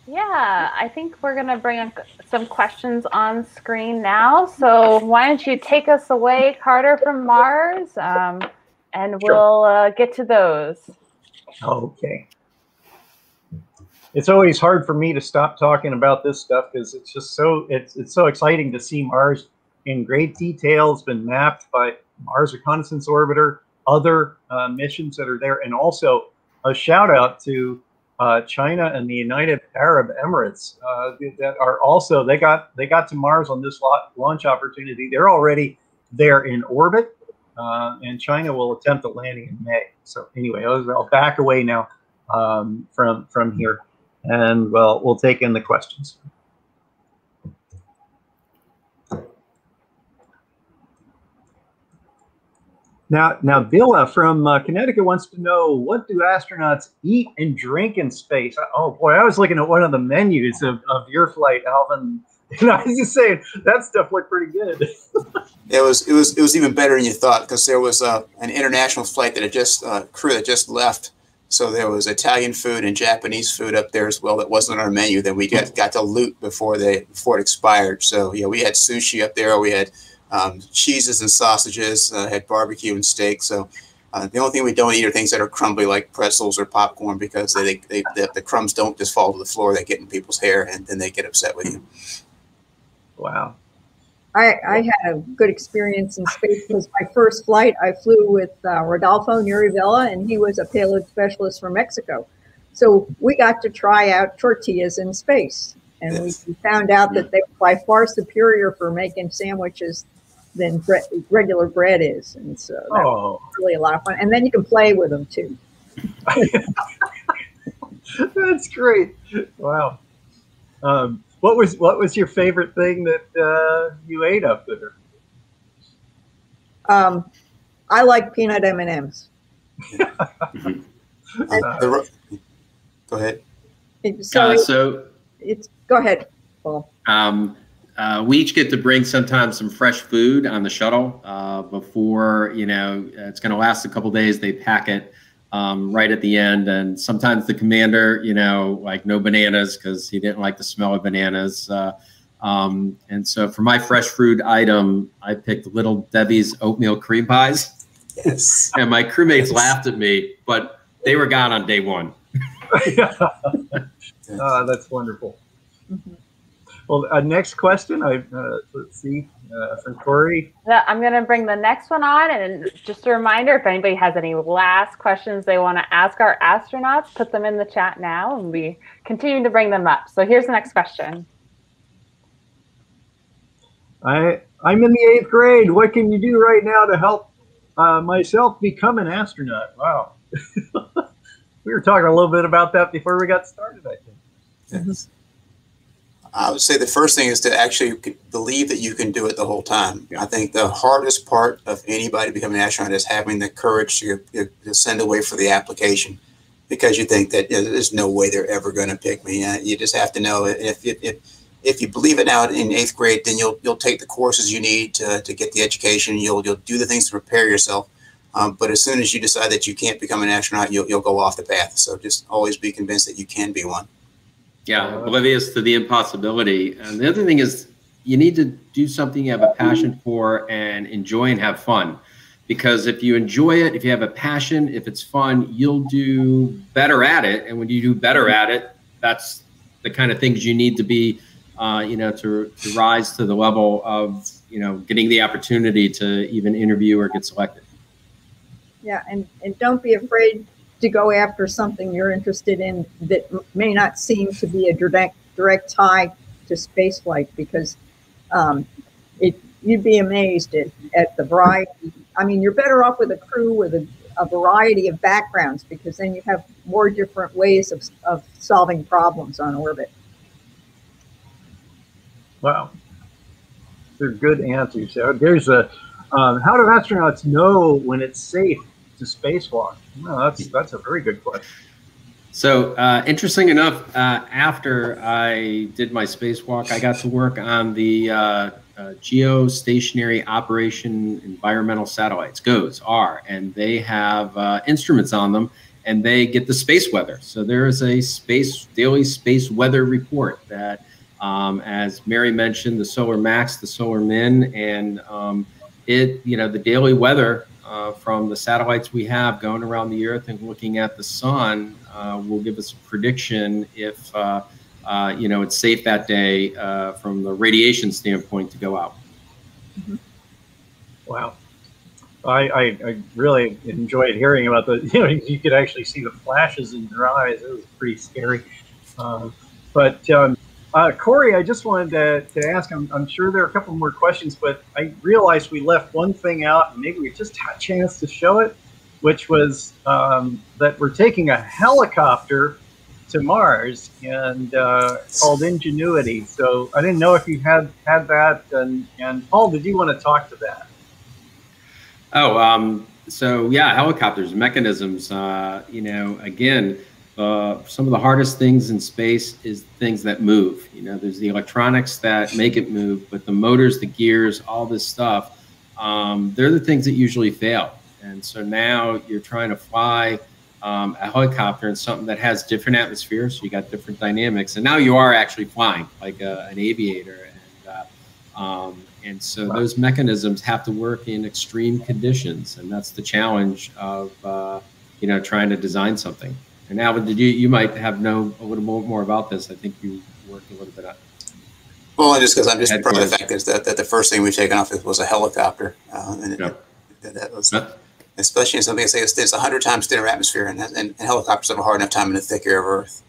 Yeah, I think we're going to bring some questions on screen now. So why don't you take us away, Carter, from Mars, um, and we'll uh, get to those. Okay it's always hard for me to stop talking about this stuff because it's just so it's it's so exciting to see Mars in great detail. It's been mapped by Mars Reconnaissance Orbiter, other uh, missions that are there, and also a shout out to uh, China and the United Arab Emirates uh, that are also they got they got to Mars on this launch opportunity. They're already there in orbit, uh, and China will attempt a landing in May. So anyway, I'll, back away now um, from from here and well, we'll take in the questions. Now, now, Villa from uh, Connecticut wants to know what do astronauts eat and drink in space? Oh boy, I was looking at one of the menus of, of your flight, Alvin, *laughs* and I was just saying that stuff looked pretty good. *laughs* it was it was it was even better than you thought because there was uh, an international flight that had just uh, crew that just left. So there was Italian food and Japanese food up there as well that wasn't on our menu that we got got to loot before they before it expired. So yeah, we had sushi up there. We had um, cheeses and sausages, uh, had barbecue and steak. So uh, the only thing we don't eat are things that are crumbly like pretzels or popcorn because they, they, they, the crumbs don't just fall to the floor. They get in people's hair and then they get upset with you. Wow. I, I had a good experience in space because my first flight I flew with uh, Rodolfo Neri Vela and he was a payload specialist from Mexico. So we got to try out tortillas in space. And yes. we found out that they were by far superior for making sandwiches than bre- regular bread is. And so that oh. was really a lot of fun. And then you can play with them too. *laughs* That's great. Wow. Um, what was what was your favorite thing that uh, you ate up there? Um, I like peanut M and M's. Go ahead. So, uh, so it's go ahead, Paul. Um, uh, we each get to bring sometimes some fresh food on the shuttle uh, before you know it's going to last a couple days. They pack it um, right at the end, and sometimes the commander, you know, like no bananas because he didn't like the smell of bananas. Uh, um, and so for my fresh food item, I picked Little Debbie's oatmeal cream pies. Yes. *laughs* and my crewmates yes. laughed at me, but they were gone on day one. uh, *laughs* *laughs* that's wonderful. Mm-hmm. Well, uh, next question. I uh, let's see uh, from Corey. Yeah, I'm going to bring the next one on, and just a reminder: if anybody has any last questions they want to ask our astronauts, put them in the chat now, and we continue to bring them up. So here's the next question. I I'm in the eighth grade. What can you do right now to help uh, myself become an astronaut? Wow. *laughs* we were talking a little bit about that before we got started. I think. Yes. I would say the first thing is to actually believe that you can do it the whole time. I think the hardest part of anybody becoming an astronaut is having the courage to, to send away for the application because you think that you know, there's no way they're ever going to pick me. Uh, you just have to know if, if, if, if you believe it now in eighth grade, then you'll you'll take the courses you need to, to get the education. You'll you'll do the things to prepare yourself. Um, but as soon as you decide that you can't become an astronaut, you'll, you'll go off the path. So just always be convinced that you can be one. Yeah, oblivious to the impossibility. And the other thing is, you need to do something you have a passion for and enjoy and have fun. Because if you enjoy it, if you have a passion, if it's fun, you'll do better at it. And when you do better at it, that's the kind of things you need to be, uh, you know, to, to rise to the level of, you know, getting the opportunity to even interview or get selected. Yeah, and, and don't be afraid to go after something you're interested in that may not seem to be a direct direct tie to spaceflight because um, it you'd be amazed at, at the variety. I mean, you're better off with a crew with a, a variety of backgrounds because then you have more different ways of, of solving problems on orbit. Wow. They're good answers. There's a um, how do astronauts know when it's safe to spacewalk? No, that's that's a very good question. So uh, interesting enough, uh, after I did my spacewalk, I got to work on the uh, uh geostationary operation environmental satellites, GOES-R, and they have uh, instruments on them, and they get the space weather. So there is a space daily space weather report that, um, as Mary mentioned, the Solar Max, the Solar Min, and um, it you know the daily weather uh, from the satellites we have going around the Earth and looking at the sun uh, will give us a prediction if uh, uh you know it's safe that day uh, from the radiation standpoint to go out. Mm-hmm. Wow. I, I, I, really enjoyed hearing about the, *laughs* you know, you could actually see the flashes in your eyes. It was pretty scary. Um, but um, uh, Corey, I just wanted to, to ask, I'm, I'm, sure there are a couple more questions, but I realized we left one thing out, and maybe we just had a chance to show it, which was um, that we're taking a helicopter to Mars and uh, called Ingenuity. So I didn't know if you had had that, and, and Paul, did you want to talk to that? Oh, um, so yeah, helicopters, mechanisms. Uh, you know, again, uh, some of the hardest things in space is things that move. You know, there's the electronics that make it move, but the motors, the gears, all this stuff, um, they're the things that usually fail. And so now you're trying to fly um, a helicopter in something that has different atmospheres, so you got different dynamics, and now you are actually flying like a, an aviator. And uh, um, and so those mechanisms have to work in extreme conditions, and that's the challenge of uh, you know trying to design something. And Alvin, did you you might have known a little more, more about this? I think you worked a little bit on. Well, just because I'm just proud of the fact is that, that the first thing we've taken off was a helicopter, uh, and yeah. that, that was especially in something that says it's a hundred times thinner atmosphere, and, and, and, helicopters have a hard enough time in the thick air of Earth.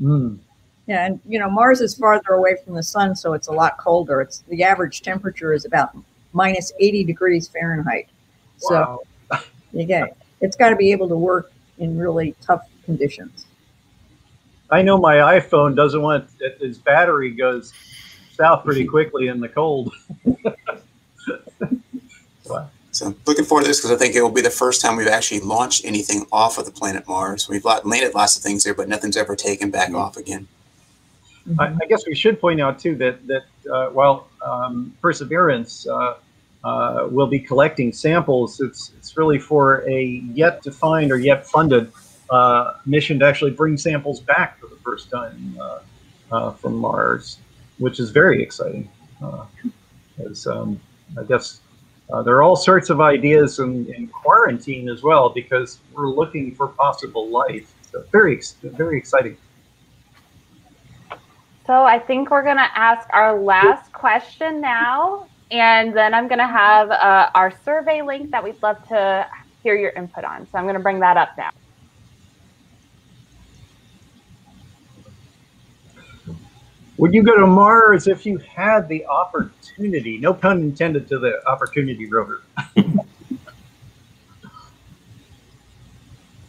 Mm. Yeah, and you know Mars is farther away from the sun, so it's a lot colder. It's the average temperature is about minus 80 degrees Fahrenheit. So wow. *laughs* you it's got to be able to work in really tough conditions. I know my iPhone doesn't want its battery goes south pretty quickly in the cold. *laughs* wow. So I'm looking forward to this because I think it will be the first time we've actually launched anything off of the planet Mars. We've landed lots of things there, but nothing's ever taken back mm-hmm. off again. I, I, guess we should point out too that that uh, while um, Perseverance uh, uh, will be collecting samples, it's it's really for a yet to find or yet funded uh, mission to actually bring samples back for the first time uh, uh, from Mars, which is very exciting. As um, I guess uh, there are all sorts of ideas in, in, quarantine as well because we're looking for possible life. So very, very exciting. So I think we're going to ask our last question now, and then I'm going to have uh, our survey link that we'd love to hear your input on. So I'm going to bring that up now. Would you go to Mars if you had the opportunity? No pun intended to the opportunity rover. *laughs*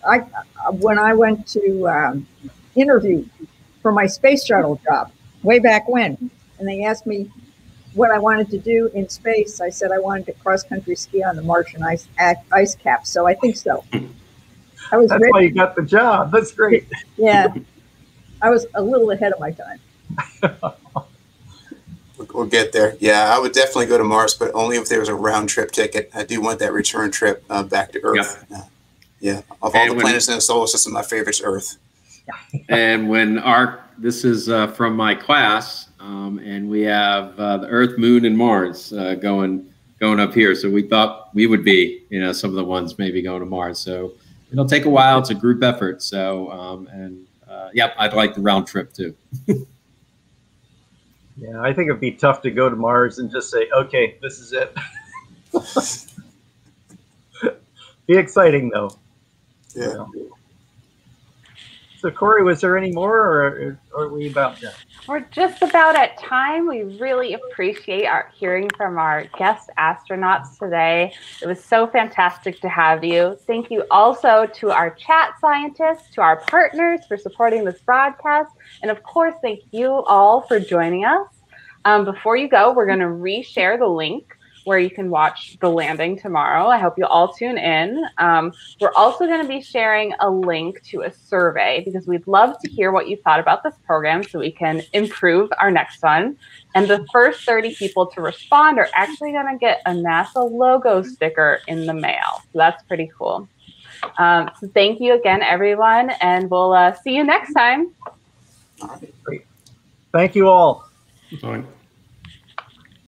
I when I went to um, interview for my space shuttle job way back when, and they asked me what I wanted to do in space. I said I wanted to cross country ski on the Martian ice ice cap. So I think so. I was. That's ready. why you got the job. That's great. yeah, I was a little ahead of my time. We'll get there. Yeah, I would definitely go to Mars, but only if there was a round trip ticket. I do want that return trip uh, back to Earth. Yeah. Uh, yeah. Of all and the planets in the solar system, my favorite's Earth. And when our this is uh, from my class, um, and we have uh, the Earth, Moon, and Mars uh, going going up here. So we thought we would be, you know, some of the ones maybe going to Mars. So it'll take a while. It's a group effort. So um, and uh, yep, I'd like the round trip too. *laughs* Yeah, I think it'd be tough to go to Mars and just say, okay, this is it. *laughs* be exciting though. Yeah. So Corey, was there any more or, are we about done? We're just about at time. We really appreciate our hearing from our guest astronauts today. It was so fantastic to have you. Thank you also to our chat scientists, to our partners for supporting this broadcast, and of course, thank you all for joining us. Um, before you go, we're going to reshare the link where you can watch the landing tomorrow. I hope you all tune in. Um, we're also going to be sharing a link to a survey because we'd love to hear what you thought about this program so we can improve our next one. And the first 30 people to respond are actually going to get a NASA logo sticker in the mail. So that's pretty cool. Um, so thank you again, everyone, and we'll uh, see you next time. Great. Thank you all. Fine.